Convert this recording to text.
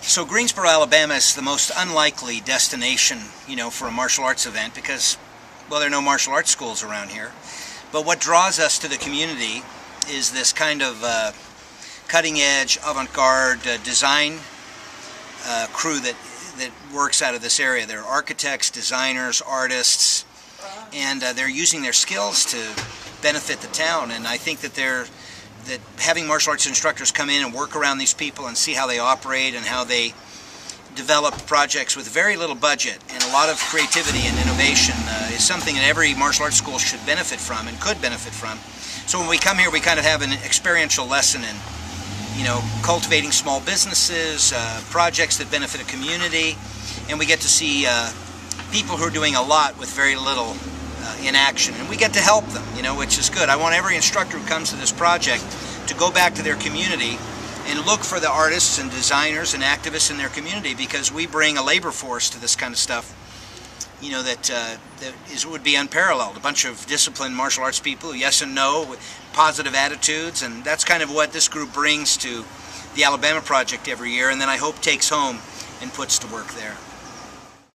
So Greensboro, Alabama is the most unlikely destination, you know, for a martial arts event because, well, there are no martial arts schools around here. But what draws us to the community is this kind of uh, cutting-edge, avant-garde uh, design uh, crew that that works out of this area. They're architects, designers, artists, and uh, they're using their skills to benefit the town. And I think that they're that having martial arts instructors come in and work around these people and see how they operate and how they develop projects with very little budget and a lot of creativity and innovation uh, is something that every martial arts school should benefit from and could benefit from. So when we come here, we kind of have an experiential lesson in, you know, cultivating small businesses, uh, projects that benefit a community, and we get to see uh, people who are doing a lot with very little uh, in action. And we get to help them, you know, which is good. I want every instructor who comes to this project to go back to their community and look for the artists and designers and activists in their community because we bring a labor force to this kind of stuff you know that uh, that is would be unparalleled. A bunch of disciplined martial arts people, yes and no, with positive attitudes, and that's kind of what this group brings to the Alabama Project every year, and then I hope takes home and puts to work there.